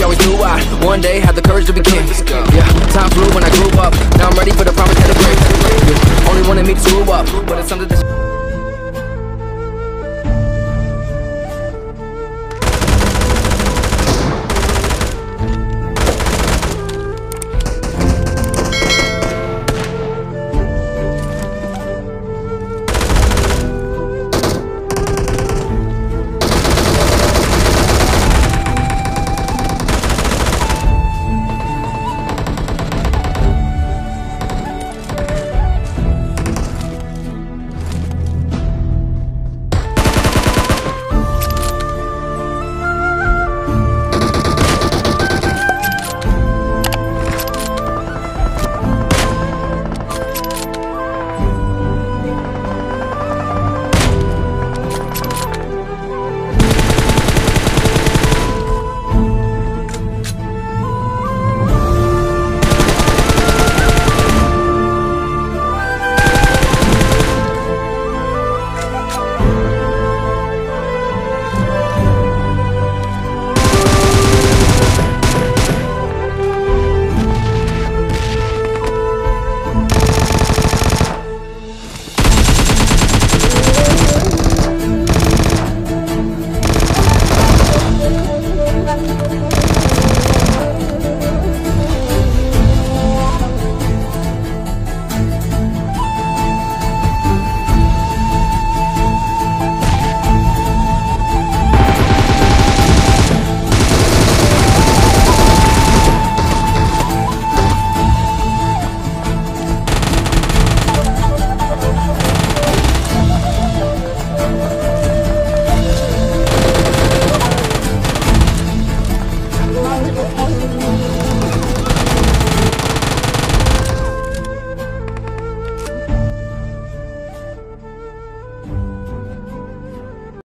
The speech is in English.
knew I uh, one day had the courage to be king. Yeah, time flew when I grew up. Now